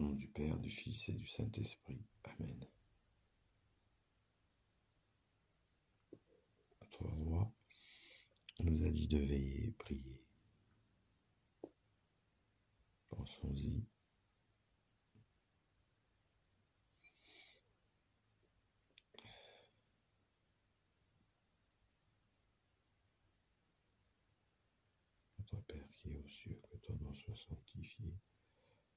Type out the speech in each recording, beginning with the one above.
Au nom du Père, du Fils et du Saint-Esprit. Amen. Notre roi nous a dit de veiller et prier. Pensons-y. Notre Père qui est aux cieux, que ton nom soit sanctifié,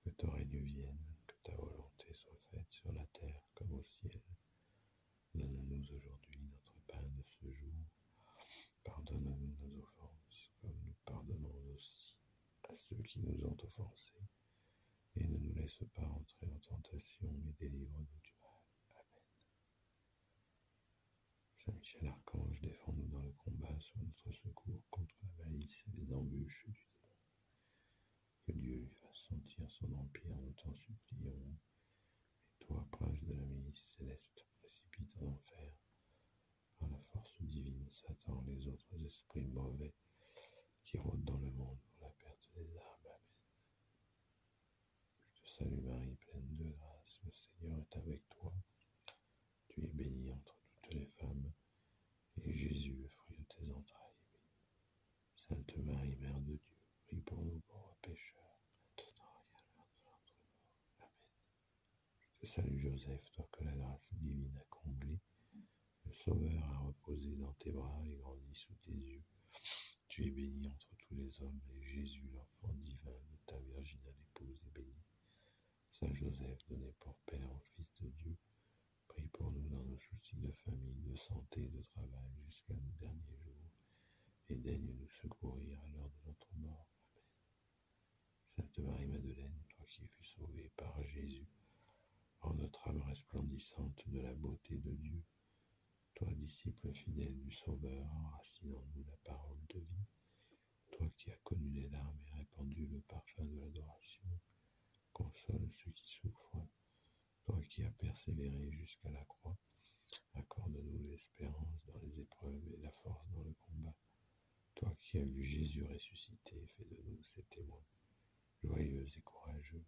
que ton vienne, que ta volonté soit faite sur la terre comme au ciel. Donne-nous aujourd'hui notre pain de ce jour. Pardonne-nous nos offenses, comme nous pardonnons aussi à ceux qui nous ont offensés. Et ne nous laisse pas entrer en tentation, mais délivre-nous du mal. Amen. Saint Michel Archange, défends-nous dans le combat, sur notre secours contre la malice et les embûches du démon. Que Dieu lui fasse sentir son empire, nous t'en supplions. Et toi, prince de la milice céleste, précipite en enfer, par la force divine, Satan, les autres esprits mauvais qui rôdent dans le monde pour la perte des âmes. Amen. Je te salue Marie, pleine de grâce, le Seigneur est avec toi. Tu es bénie entre toutes les femmes, et Jésus, le fruit de tes entrailles, est béni. Sainte Marie, Mère de Dieu, prie pour nous pauvres pécheurs, maintenant et à l'heure de notre mort. Amen. Salue Joseph, toi que la grâce divine a comblé. Le Sauveur a reposé dans tes bras et grandi sous tes yeux. Tu es bénie entre tous les hommes, et Jésus, l'enfant divin de ta virginale épouse, est béni. Saint Joseph, donné pour Père au Fils de Dieu, prie pour nous dans nos soucis de famille, de santé, de travail, jusqu'à nos derniers jours, et daigne nous secourir à l'heure de notre mort. Amen. Sainte Marie-Madeleine, toi qui fus sauvée par Jésus, en notre âme resplendissante de la beauté de Dieu, toi, disciple fidèle du Sauveur, enracinant en nous la parole de vie, toi qui as connu les larmes et répandu le parfum de l'adoration, console ceux qui souffrent, toi qui as persévéré jusqu'à la croix, accorde-nous l'espérance dans les épreuves et la force dans le combat. Toi qui as vu Jésus ressuscité, fais de nous ses témoins, joyeux et courageux.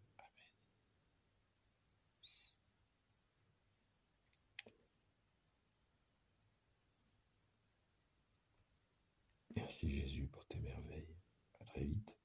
Amen. Merci Jésus pour tes merveilles. À très vite.